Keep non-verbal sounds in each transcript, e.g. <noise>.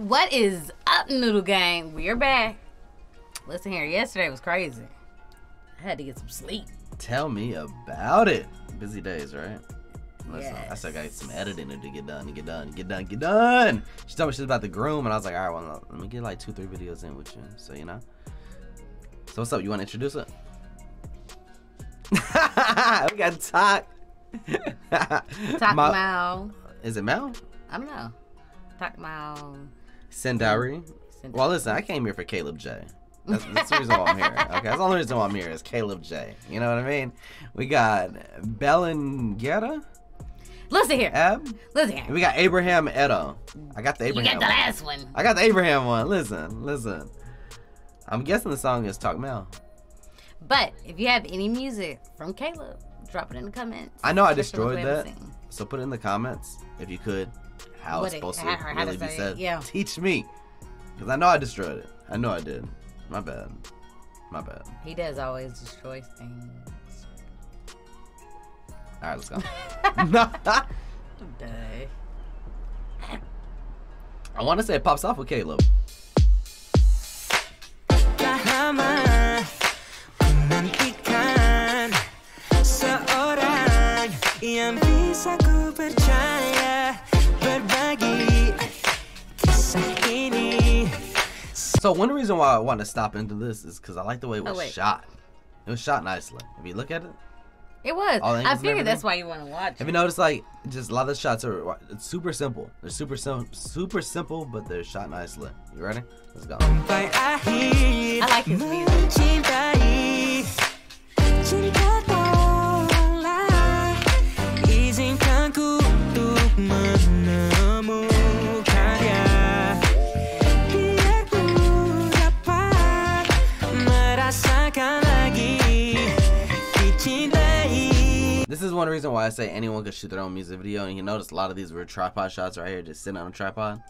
What is up, Noodle Gang? We're back. Listen here, yesterday was crazy. I had to get some sleep. Tell me about it. Busy days, right? Listen, I Yes. still got some editing to get done, to get done, get done, get done. She told me she's about the groom, and I was like, all right, well, let me get like two, three videos in with you, so you know. So what's up? You want to introduce it? <laughs> we got to talk. Talk <laughs> Ma- about, Is it Mel? I don't know. Talk about. Sendari. Well, listen, I came here for Kaleb J. That's, that's the reason why I'm here. Okay, that's the only reason why I'm here is Kaleb J. You know what I mean? We got Belengetta, Listen here. Ab. Listen here. we got Abraham Edo. I got the You Abraham. got the one. last one. I got the Abraham one. Listen, listen. I'm guessing the song is Talk Mel. But if you have any music from Kaleb, drop it in the comments. I know I destroyed that. So put it in the comments if you could how What it's it- supposed to how- how really be it, said. yeah. Teach me. Because I know I destroyed it. I know I did. My bad. My bad. He does always destroy things. All right, let's go. Day. <laughs> <laughs> I want to say it pops off with Kaleb. Pahama Menantikan Seorang yang bisa ku So one reason why I want to stop into this is because I like the way it Oh, was wait. shot. It was shot nicely. If you look at it, It was. All I figured that's why you want to watch it. have it. you noticed like just a lot of the shots are it's super simple. They're super sim- super simple, but they're shot nicely. You ready? Let's go. I like his music. One reason why I say anyone could shoot their own music video, and you notice a lot of these were tripod shots right here, just sitting on a tripod.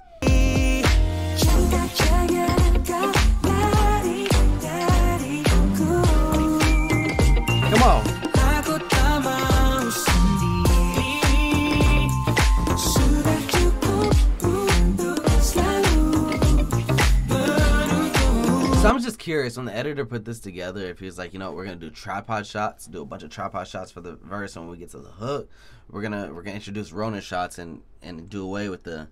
I'm when the editor put this together, if he was like, you know, we're gonna do tripod shots, do a bunch of tripod shots for the verse, and when we get to the hook, we're gonna we're gonna introduce Ronin shots and and do away with the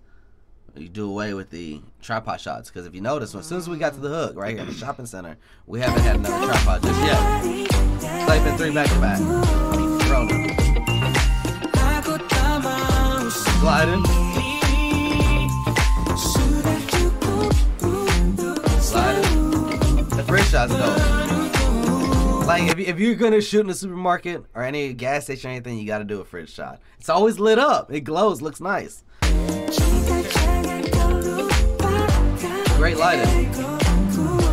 you do away with the tripod shots because if you notice, as soon as we got to the hook right here in the shopping center, we haven't had another tripod just yet. It's three back to back. Aku shot's dope. Like if, if you're gonna shoot in a supermarket or any gas station or anything, you gotta do a fridge shot. It's always lit up. It glows, looks nice. Cinta jangan kau lupakan Great lighting.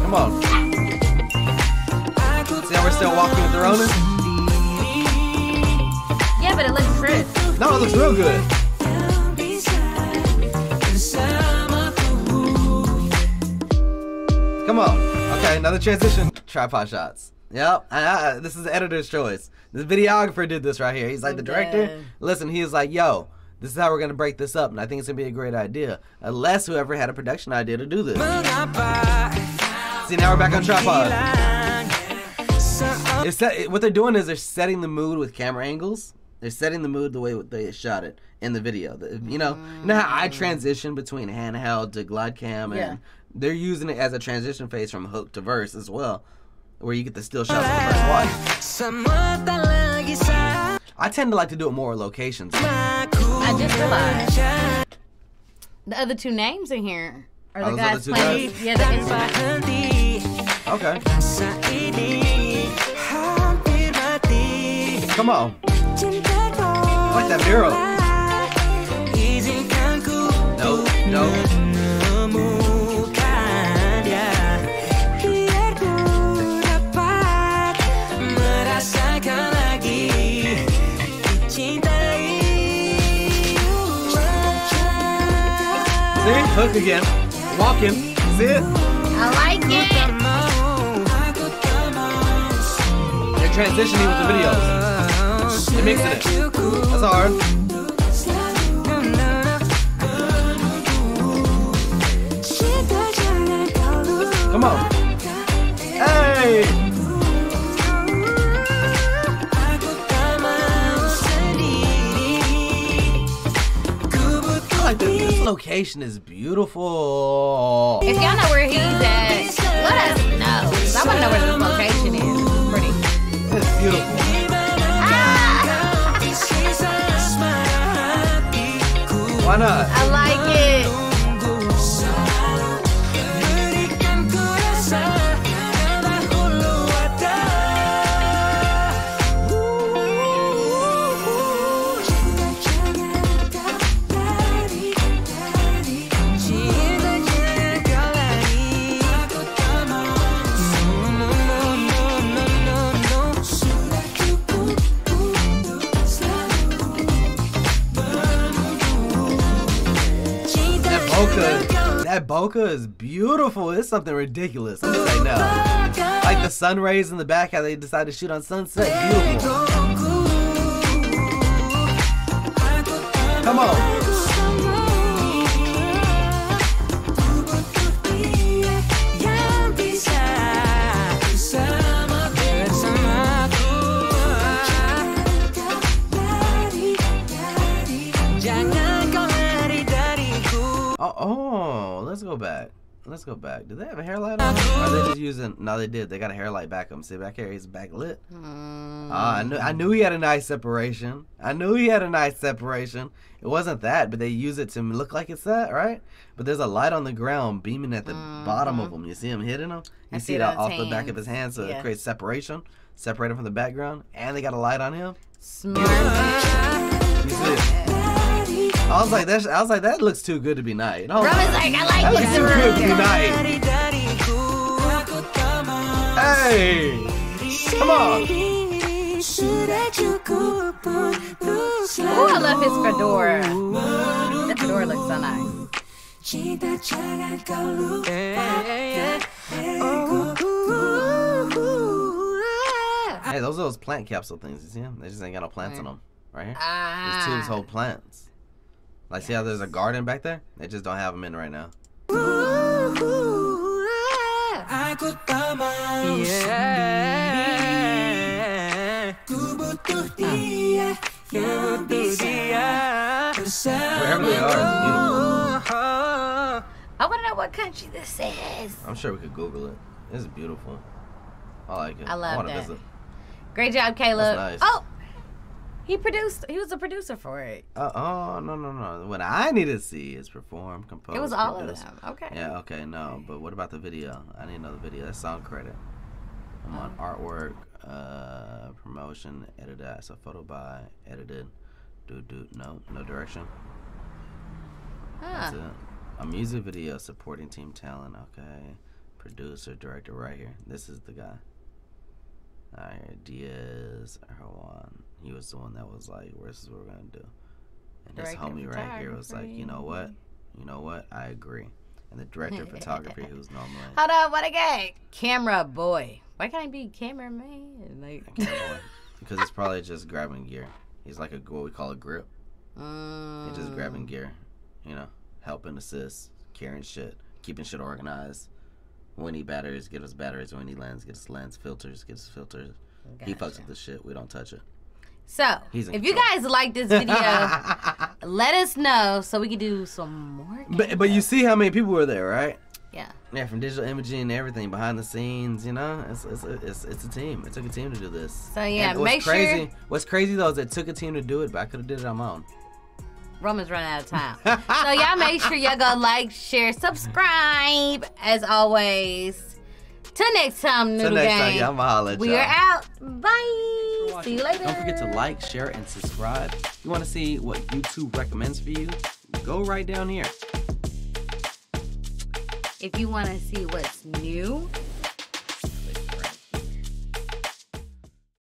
Come on. See how we're still walking with the Ronin? Yeah, but it looks crisp. No, it looks real good. tak bisa bersamaku Come on. Okay, another transition. Tripod shots. Yep. I, I, this is the editor's choice. The videographer did this right here. He's like the director. Yeah. Listen, he was like, "Yo, this is how we're gonna break this up," and I think it's gonna be a great idea. Unless whoever had a production idea to do this. See, now we're back on tripod. It's set, what they're doing is they're setting the mood with camera angles. They're setting the mood the way they shot it in the video. The- you know, you know how I mm. transition between handheld to glide cam, and Yeah. They're using it as a transition phase from hook to verse as well, where you get the still shots of the verse. Watch. Semua tak lagi sama I tend to like to do it more locations. I just realized. The other two names in here are Oh, the are guys playing. guys? Yeah, the inside. Okay, Rasa ini hampir mati come on. Cinta Like that mural. hook again. Walking. See? I like it. They're transitioning with the videos. They're it. That's hard. Come on. Location is beautiful. If y'all know where he's at, let us know. 'Cause I want to know where this location is. It's pretty. It's beautiful. Ah, di sisa asmara hatiku Why not? I like it. Bokeh, that bokeh is beautiful. It's something ridiculous. Saying now. Like the sun rays in the back, how they decide to shoot on sunset. Beautiful. Come on. Let's go back. Do they have a hair light on? Or are they just using? No, they did. They got a hair light back. I'm see back here. He's backlit. Mm, Ah, I knew. I knew he had a nice separation. I knew he had a nice separation. It wasn't that, but they use it to look like it's that, right? But there's a light on the ground beaming at the bottom of him. You see him hitting him. I You see see it off his the back of his hand, so Yeah. it creates separation, separated from the background, and they got a light on him. smart. You see it? I was like, that. I was like, that looks too good to be night. I was like, is like, I like that looks too good to be night. Lari dariku Aku Hey, come on. Sudah cukup untuk Ooh, I love his fedora. That fedora looks so nice. Cinta jangan kau Hey, those are those plant capsule things. You see them? They just ain't got no plants in them. Right here. These Ah. tubes hold plants. Like, see how there's a garden back there? They just don't have them in right now. Aku tak mau sendiri Ku butuh dia Yang bisa Wherever they are, it's beautiful. I want to know what country this is. I'm sure we could Google it. It's beautiful. I like it. I love wanna that. visit. Great job, Kaleb. nice. Oh, he produced. He was a producer for it. Uh, oh no no no! What I need to see is perform, compose. It was all of them. Okay. Yeah. Okay. No. But what about the video? I need another video. That's song credit. I'm on artwork, uh, promotion, edited. So photo by, edited. Do do no no direction. Huh. That's it. A music video supporting team talent. Okay. Producer, director, right here. This is the guy. Alright, Diaz Erwan. He was the one that was like, "This is what we're gonna do." And this Director homie right here was like, "You know what? You know what? I agree." And the director of <laughs> photography, who's normally Hold on, what again? Camera boy. Why can't I be cameraman? Like, <laughs> because it's probably just grabbing gear. He's like a what we call a grip. mm, He's just grabbing gear, you know, helping assist, carrying shit, keeping shit organized. When he batteries, get us batteries. When he lens, get us lens. Filters, get us filters. He fucks Gotcha. with the shit. We don't touch it. So, if you guys like this video, <laughs> let us know so we can do some more. but but you see how many people were there, right? Yeah. Yeah, from digital imaging and everything behind the scenes, you know, it's it's it's, it's a team. It took a team to do this. So, yeah, And what's make sure- crazy, What's crazy though is it took a team to do it, but I could have did it on my own. Roman's running out of time. <laughs> so y'all make sure y'all go like, share, subscribe. As always. Till next time, Till Noodle next Gang. time, y'all, I'ma holla at we y'all. are out. Bye. See you later. Don't forget to like, share, and subscribe. If You want to see what YouTube recommends for you? Go right down here. If you want to see what's new